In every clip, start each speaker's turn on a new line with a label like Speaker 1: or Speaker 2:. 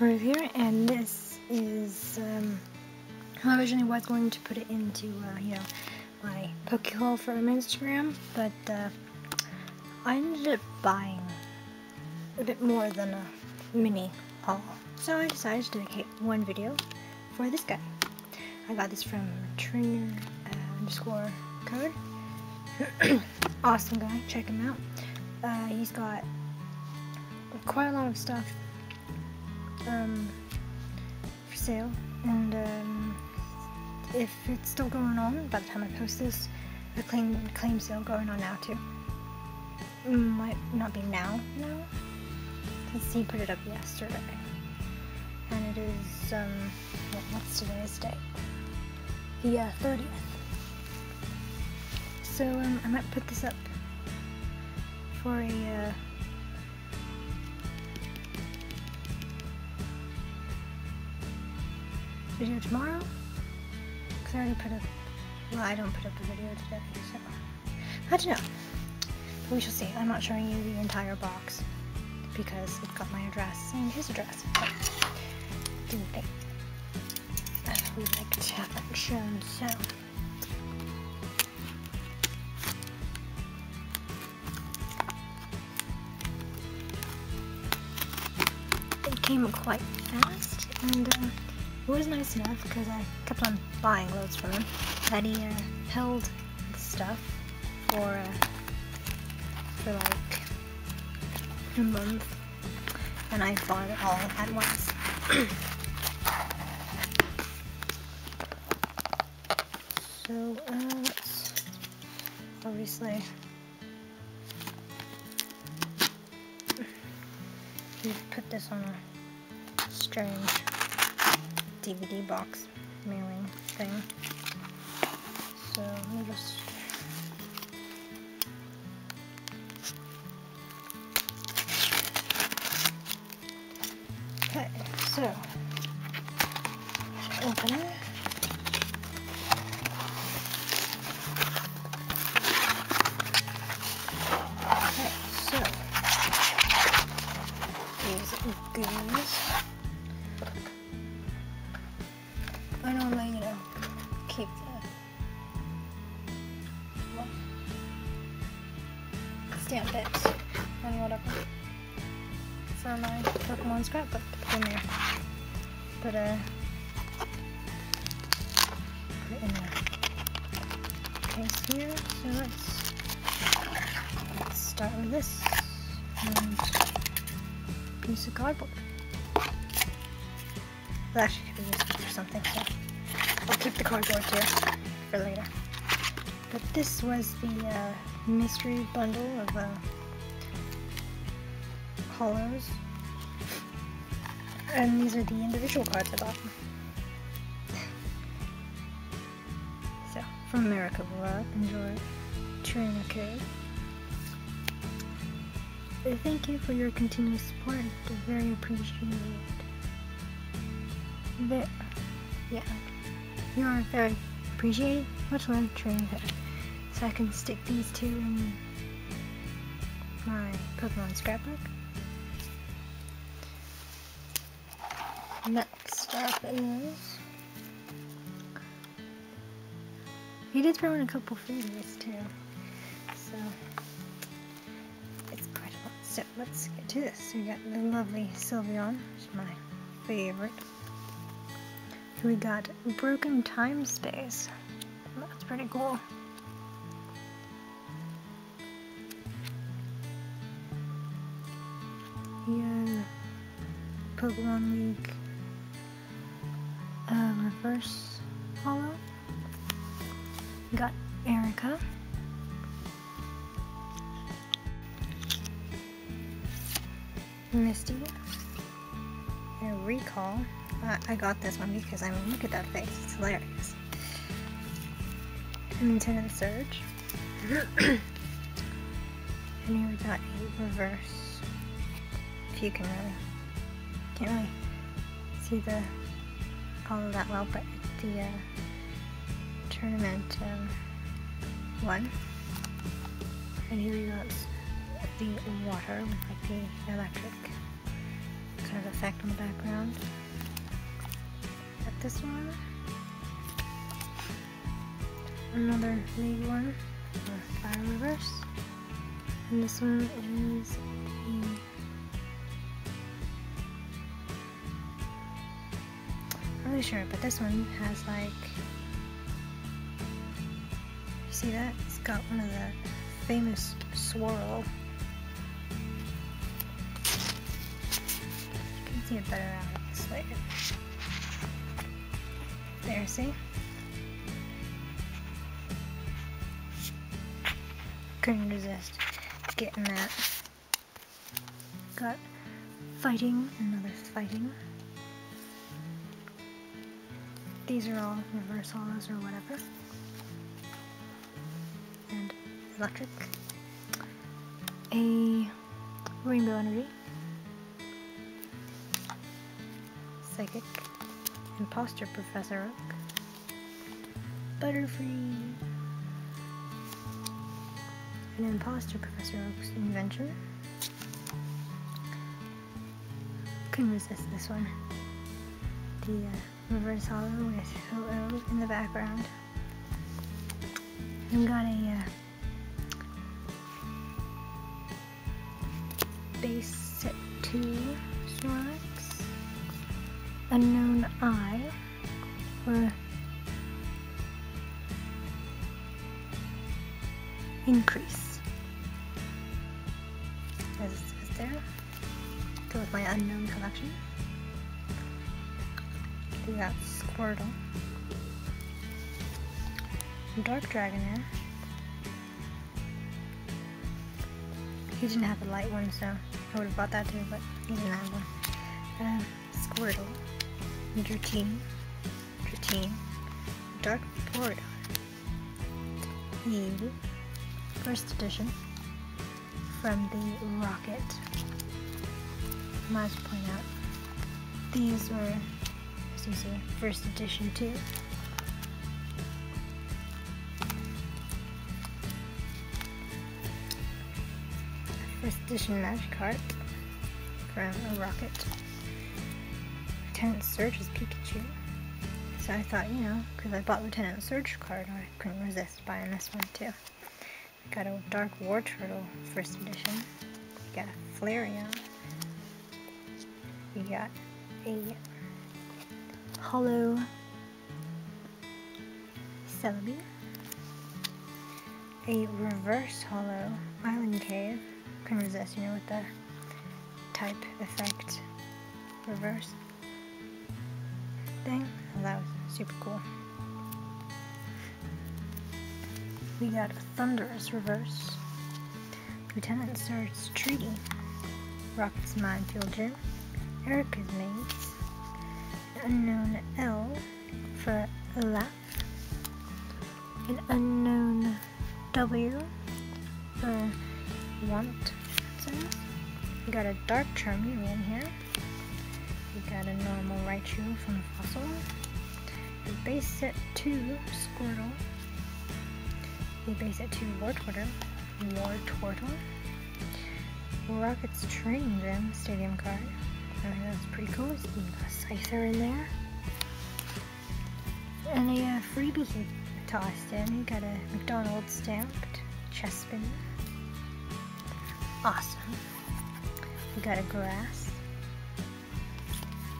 Speaker 1: right here, and this is, um, I originally was going to put it into, uh, you know, my PokéHaul for my Instagram, but, uh, I ended up buying a bit more than a mini haul. So I decided to dedicate one video for this guy. I got this from trainer uh, underscore Kode. awesome guy, check him out. Uh, he's got quite a lot of stuff um, for sale, and um, if it's still going on by the time I post this, the claim claim sale going on now too. Might not be now, now, Let's see, put it up yesterday, and it is um, what, what's today's date? The uh, 30th. So um, I might put this up for a uh, video tomorrow. Cause I already put up. Well, I don't put up a video today, so I don't know. But we shall see. I'm not showing you the entire box because it's got my address and his address. But didn't think we like to have that shown. So. It came quite fast, and uh, it was nice enough because I kept on buying loads from him that he uh, held stuff for uh, for like a month, and I bought it all at once. so uh, obviously you put this on a strange DVD box mailing thing. So let me just was the uh, mystery bundle of uh, holos. And these are the individual cards I bought. So, from America Love, enjoy Kode. Thank you for your continuous support. It's very appreciated. Ve yeah. You are very appreciated. Much love, Kode. So I can stick these two in my Pokemon scrapbook. Next up is. He did throw in a couple freebies too, so it's quite a lot. So let's get to this. We got the lovely Sylveon, which is my favorite. We got Broken Time Space. That's pretty cool. Pokemon League uh, reverse holo. We got Erika. Misty. And Recall. I, I got this one because I mean, look at that face. It's hilarious. Lieutenant Surge. and here we got a reverse. If you can really, can't really see the all of that well, but it's the uh, tournament um, one. And here we got the water with like the electric kind of effect on the background. Got this one. Another lead one fire reverse. And this one is really sure, but this one has like you see that? It's got one of the famous swirl. You can see it better out of this later. There, see? Couldn't resist getting that. Got fighting, another fighting. These are all reverse holos or whatever. And electric. A rainbow energy. Psychic. Imposter Professor Oak. Butterfree. An imposter Professor Oak's invention. Couldn't resist this one. The uh, reverse holo with Ho-Oh in the background. And got a uh, base set 2 Snorlax. Unown I. Or increase. As it says there. Go with my Unown collection. Got Squirtle. Dark Dragonair. He didn't have the light one, so I would have bought that too, but he didn't have one. Um, Squirtle. Dratini. Dratini. Dark Porygon. Eevee. First edition from the Rocket. I might as well point out these were, see, first edition too. First edition Magikarp from a Rocket. Lieutenant Surge is Pikachu. So I thought, you know, because I bought Lieutenant Surge card, I couldn't resist buying this one too. Got a Dark Wartortle first edition. We Got a Flareon. We got a Holo Celebi. A Reverse Holo Island Cave. Couldn't resist, you know, with the type effect reverse thing. Oh, that was super cool. We got a Thundurus Reverse, Lieutenant Surge's Treaty, Rocket's Minefield Gym, Erika's Maze, Unown L for Laugh, an Unown W for Want. We got a Dark Charmeleon here. We got a normal Raichu from the Fossil. A base set 2 Squirtle the base at 2 Wartortle, Wartortle, Rocket's Training Gym Stadium card. Think that's pretty cool. Got a Scyther in there. And a uh, freebie he tossed in. You got a McDonald's stamped Chespin. Awesome. We got a grass.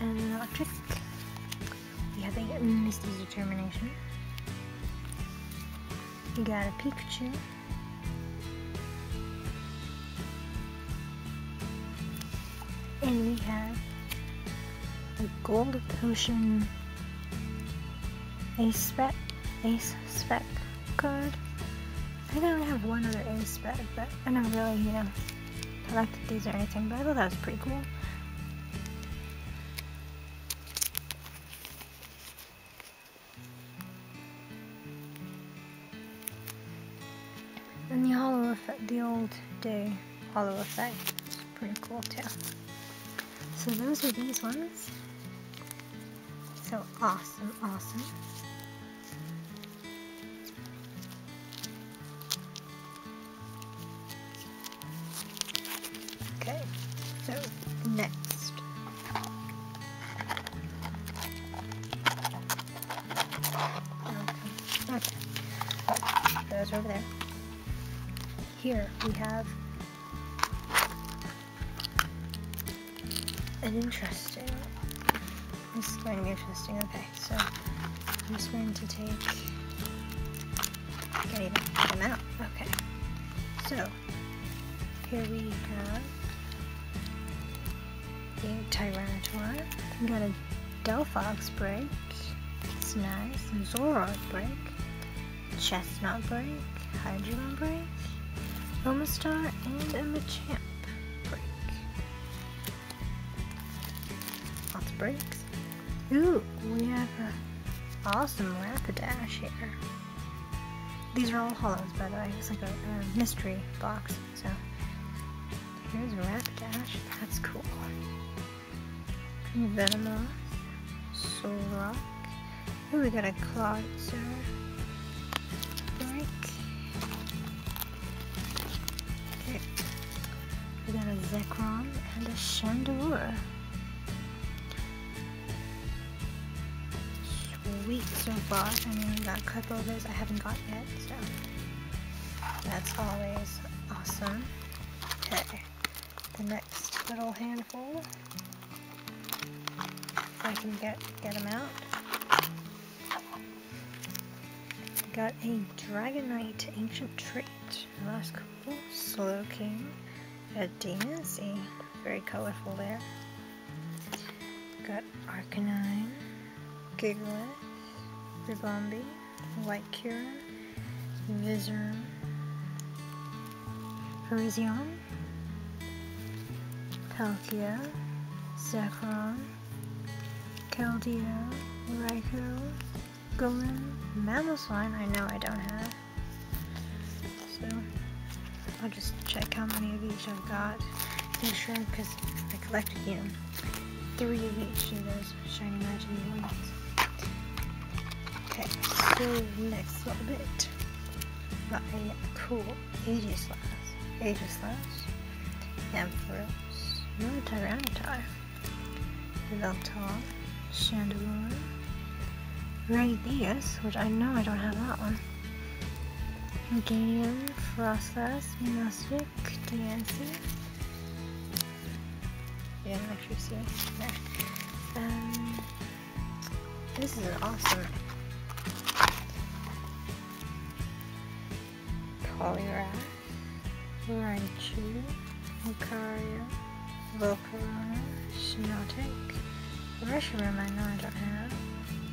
Speaker 1: And an electric. We have a Misty's Determination. We got a Pikachu. And we have a Gold Potion Ace Spec, Ace Spec card. I think I only have one other Ace Spec, but I never really, you know, collected these or anything, but I thought that was pretty cool. And the holo effect, the old day holo effect, is pretty cool too. So those are these ones. So awesome, awesome. I'm just going to take. I can't even get them out. Okay, so here we have the Tyranitar. We got a Delphox break. It's nice. Zoroark break. Chesnaught break. Hydreigon break. Omastar and a Machamp break. Lots of breaks. Ooh, we have a awesome Rapidash here. These are all holos, by the way. It's like a, a mystery box. So here's a Rapidash. That's cool. Venomoth, Solrock. Ooh, we got a Clawitzer. Break. Okay. We got a Zekrom and a Chandelure. Sweet so far. I mean, we got a couple of those I haven't got yet, so that's always awesome. Okay, the next little handful. If I can get get them out. Got a Dragonite Ancient Trait. Oh, that's cool. Slowking. A Daisy. Very colorful there. Got Arcanine. Gigalith. Ribombee. White Kieran. Vizorum. Parisian. Palkia. Zekrom. Keldeo. Raikou. Golem. Mamoswine, I know I don't have. So, I'll just check how many of each I've got. Make sure, because I collected, you know, three of each of those shiny magic ones. Next little bit. Got a cool Aegislash. Aegislash. Ampharos. Another Tyranitar. Yveltal. Chandelure. Radius, which I know I don't have that one. Meganium, Froslass, Mustic, Diancie. You actually see it. Um, this is awesome. Poliwrath, Raichu, Lucario, Volcarona, Shiinotic, Reshiram I know I don't have.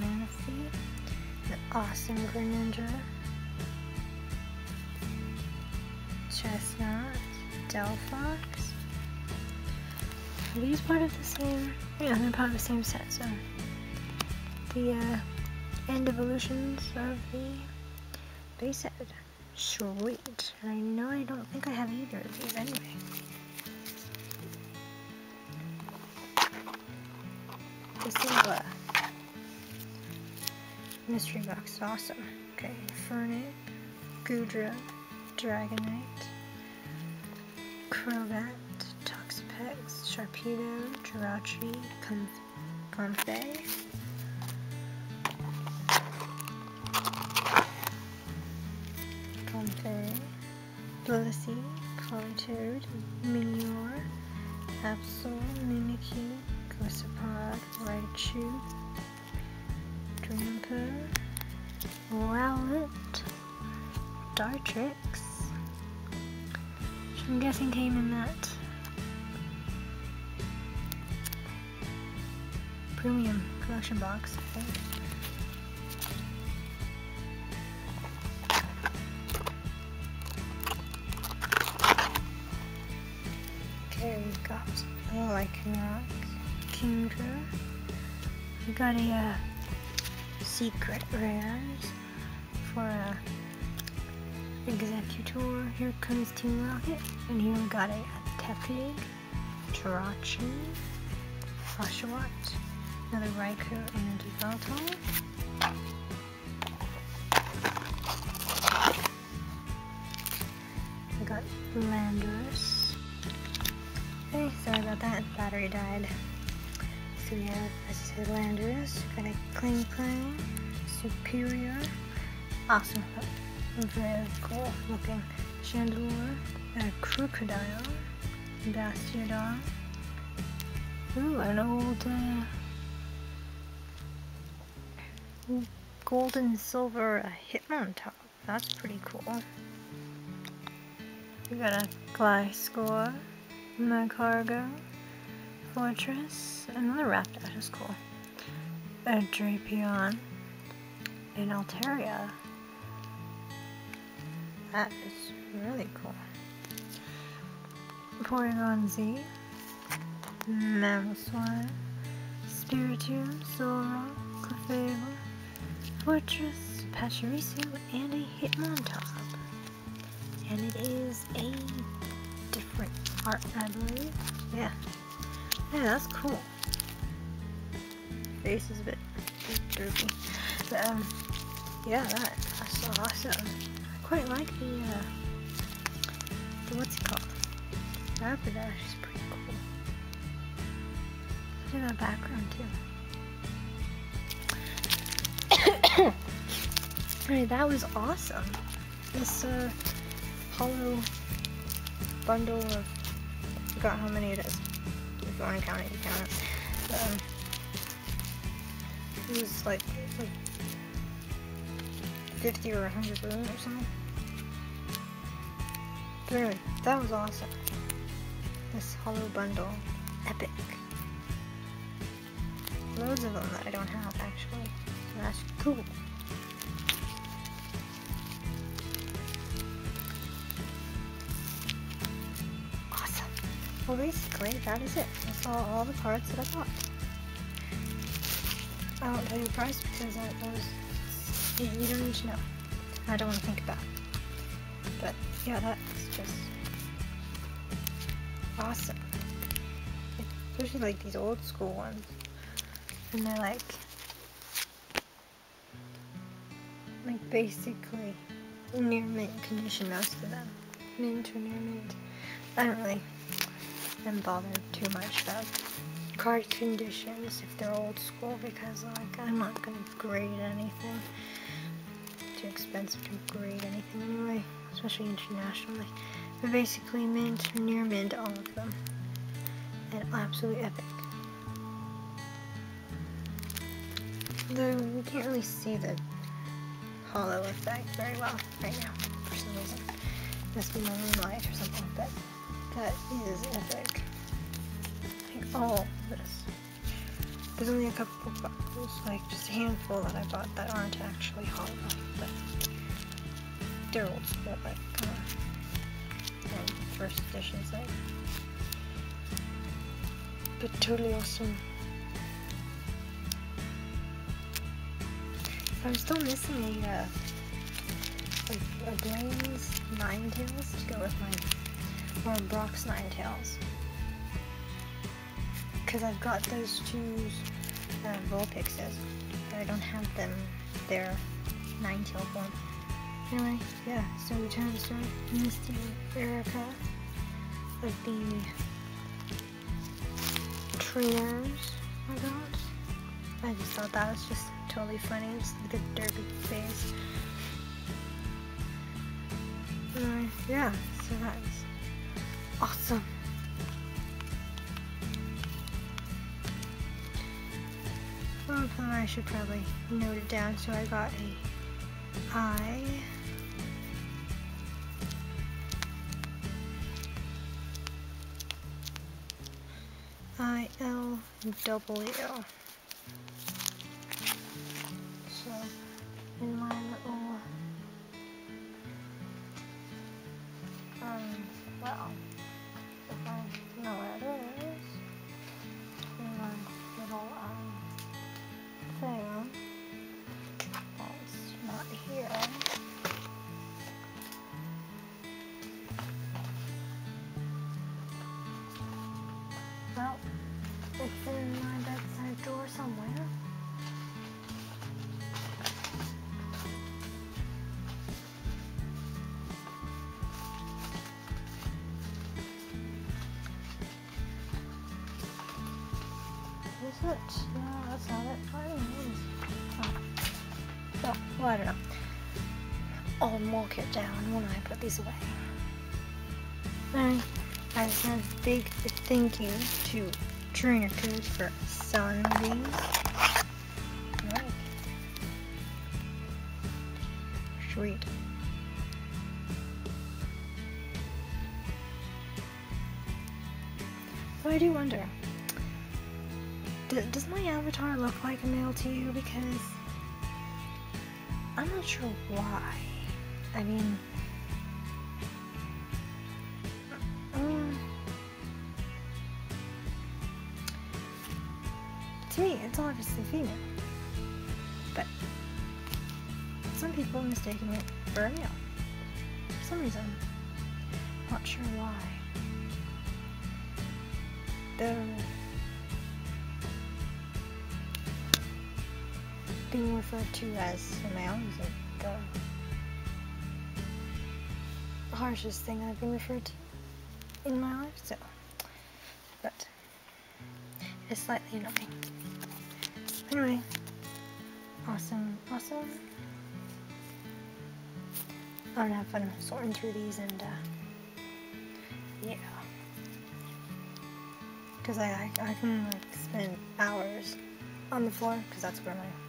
Speaker 1: Manaphy, an awesome Greninja, Chesnaught, Delphox. Are these part of the same? Yeah, they're part of the same set, so the uh, end evolutions of the base set. Sweet. And I know I don't think I have either of these anyway. This is a mystery box. Awesome. Okay, Fernet, Gudra, Dragonite, Crobat, Toxapex, Sharpedo, Jirachi. Comfey, Absol, Mimikyu, Golisopod, Raichu, Drampa, Rowlet, Dartrix, which I'm guessing came in that premium collection box. Lycanroc, Kingdra. We got a uh, secret rares for uh, Exeggutor. Here comes Team Rocket, and here we got a, a Tepig, Jirachi, Oshawott, another Raikou, and a Yveltal. So we have, as I said, Landorus, got a Kling Kling, Serperior, Awesome Hook, Very cool looking Chandelure, a crocodile, bastiodon. Ooh, an old uh, gold and silver uh, Hitmontop. That's pretty cool. We got a Gliscor, Magcargo, Forretress, another Rapidash is cool. A Drapion, an Altaria. That is really cool. Porygon Z, Mamoswine, Spiritomb, Solrock, Clefable, Forretress, Pachirisu, and a Hitmontop. And it is a different art, I believe. Yeah. Yeah, that's cool. Face is a bit droopy. But, um, yeah, that, that's so awesome. I quite like the, uh, the, what's it called? Rapidash is pretty cool. Look at that background, too. Alright, that was awesome. This, uh, holo bundle of, I forgot how many it is. You want to count it, you count it. Um, it was like, like 50 or 100 balloons or something. But anyway, that was awesome. This holo bundle. Epic. Loads of them that I don't have actually. So that's cool. Well basically that is it. That's all, all the cards that I bought. I won't tell you the price because that was you, you don't need to know. I don't want to think about it. But yeah, that's just awesome. Especially like these old school ones. And they're like like basically near mint condition most of them. Mint or near mint. I don't really am bothered too much about card conditions if they're old school because like I'm not gonna grade anything. Too expensive to grade anything anyway, especially internationally. But basically mint near mint all of them. And absolutely epic. Though we can't really see the holo effect very well right now for some reason. Must be my moonlight or something, but that is epic. Like all of this. There's only a couple boxes, like just a handful that I bought that aren't actually holo, but they're old school, like uh, um, first editions, like. But totally awesome. I'm still missing a, uh, like a Blaine's Ninetales to go with my, or Brock's Ninetales. Because I've got those two uh, Vulpixes, but I don't have them, their Ninetale form. Anyway, yeah, so Return of the Story, Misty Erika of the trainers I got. I just thought that was just totally funny. It's like a derby face. Uh, yeah, so that's awesome. I should probably note it down. So I got a I. I L W. it? No, that's not it. I don't know. Oh. Well, I don't know. I'll mark it down when I put these away. Alright, I a big thank you to Trainer Kode for selling these. Sweet. But I do wonder, does my avatar look like a male to you? Because I'm not sure why. I mean, um, to me, it's obviously female. But some people are mistaking it for a male. For some reason. Not sure why. Though being referred to as a male isn't the harshest thing I've been referred to in my life, so but it's slightly annoying. Anyway, awesome, awesome. I'm gonna have fun sorting through these and uh, yeah. Because I, I, I can like spend hours on the floor because that's where my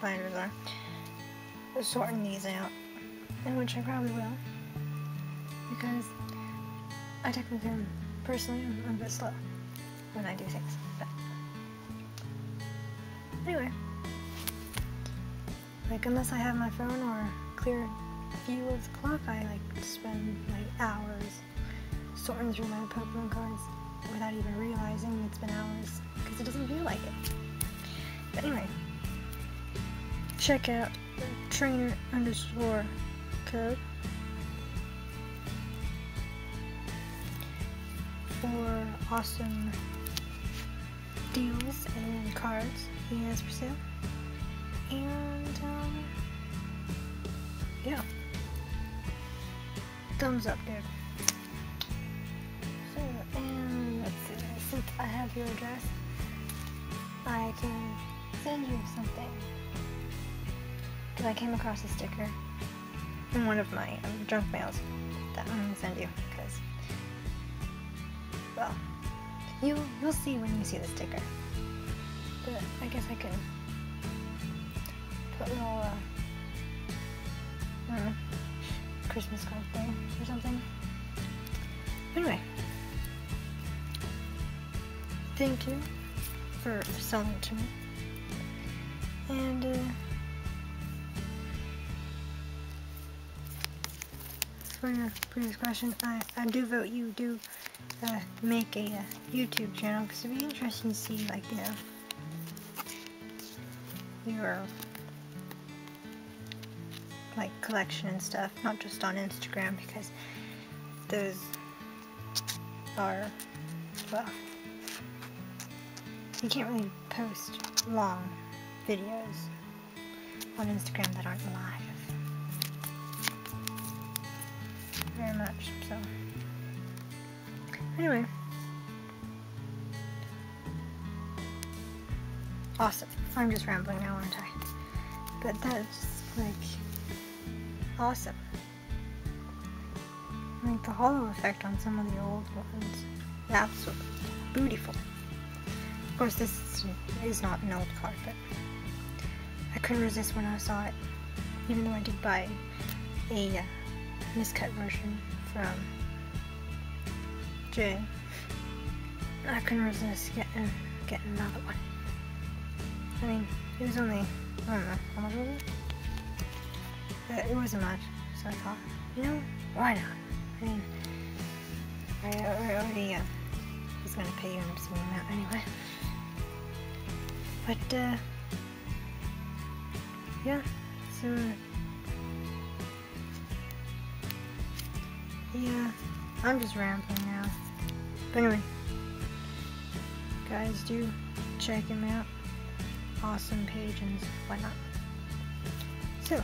Speaker 1: binders are. Sorting these out, and which I probably will because I technically am personally I'm, I'm a bit slow when I do things. But anyway, like unless I have my phone or clear view of the clock, I like spend like hours sorting through my Pokemon cards without even realizing it's been hours because it doesn't feel like it. But anyway, check out trainer underscore Kode for awesome deals and cards he has for sale. And um, yeah, thumbs up, dude. So, and since I have your address, I can send you something. Because I came across a sticker in one of my um, junk mails that I'm to send you. Because, well, you, you'll see when you see the sticker. But I guess I can put little, uh, Christmas card thing or something. Anyway thank you for selling it to me. And, uh, for your previous question, I, I do vote you do uh, make a uh, YouTube channel because it'd be interesting to see, like, you know, your like collection and stuff, not just on Instagram because those are, well, you can't really post long videos on Instagram that aren't live. Much, so. Anyway. Awesome. I'm just rambling now, aren't I? But that's, like, awesome. Like, the holo effect on some of the old ones. Absolutely beautiful Of course, this is not an old card, but I couldn't resist when I saw it, even though I did buy a uh, miscut version from Jay. I couldn't resist getting getting another one. I mean, it was only I don't know how much was it? But it wasn't much, so I thought, you know, why not? I mean, I, already uh, was gonna pay you an obscene amount anyway. But, uh, yeah, so, yeah, I'm just rambling now. But anyway, guys, do check him out. Awesome page and whatnot. So,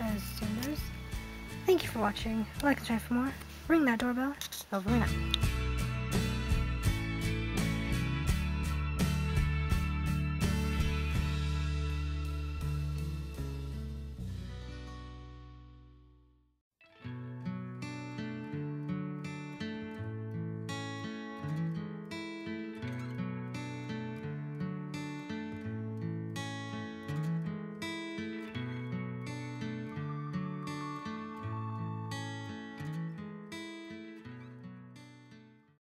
Speaker 1: as soon as, thank you for watching. Like and subscribe for more. Ring that doorbell. Over and out.